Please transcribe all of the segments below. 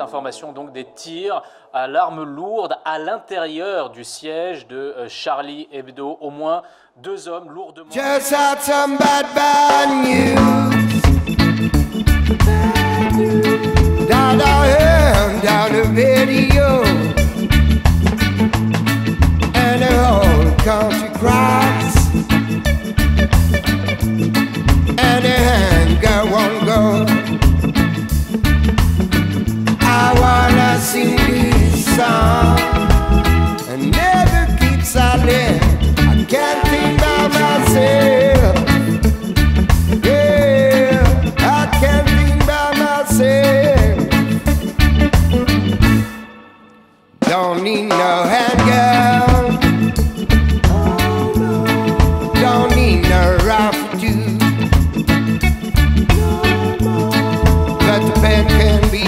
confirmation donc des tirs à l'arme lourde à l'intérieur du siège de euh, Charlie Hebdo. Au moins deux hommes lourdement. need no hand girl. Don't need no rough But the can be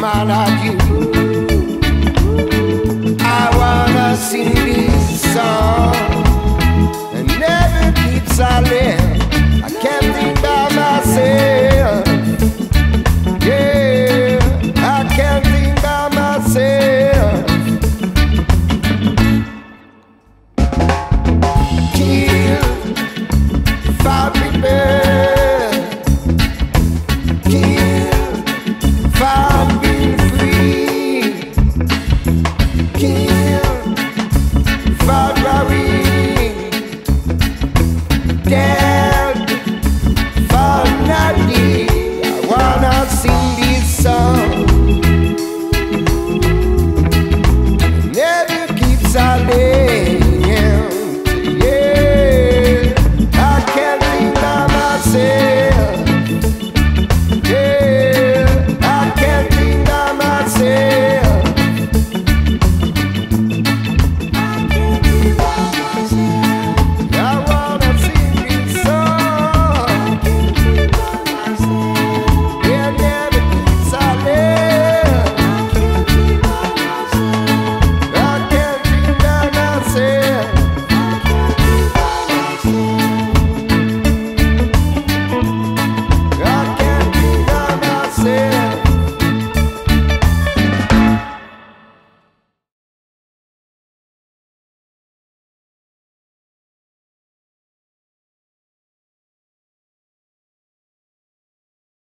man, I. I wanna sing this song and never silent. yeah.